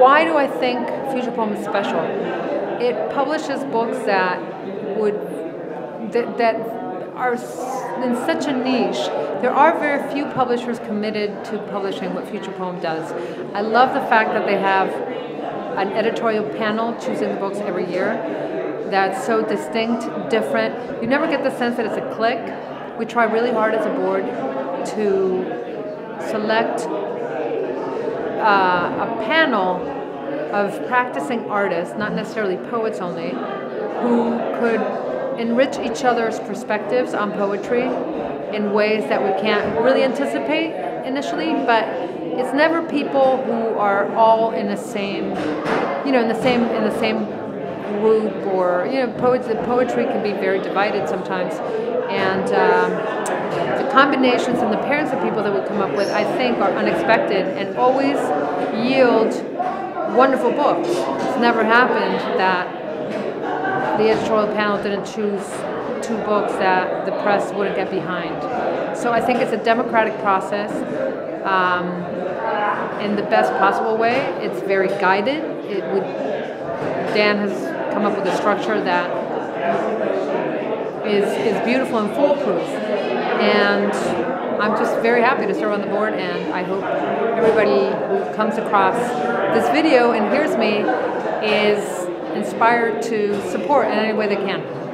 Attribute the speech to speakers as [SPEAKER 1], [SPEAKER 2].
[SPEAKER 1] why do I think Futurepoem is special? It publishes books that would that, that are in such a niche. There are very few publishers committed to publishing what Futurepoem does. I love the fact that they have an editorial panel choosing the books every year that's so distinct, different. You never get the sense that it's a clique. We try really hard as a board to select uh, a panel of practicing artists, not necessarily poets only, who could enrich each other's perspectives on poetry in ways that we can't really anticipate initially, but it's never people who are all in the same, you know, in the same in the same group or you know, poets. Poetry can be very divided sometimes, and um, combinations and the pairings of people that we come up with, I think, are unexpected and always yield wonderful books. It's never happened that the editorial panel didn't choose two books that the press wouldn't get behind. So I think it's a democratic process um, in the best possible way. It's very guided. It would, Dan has come up with a structure that is, is beautiful and foolproof. And I'm just very happy to serve on the board and I hope everybody who comes across this video and hears me is inspired to support in any way they can.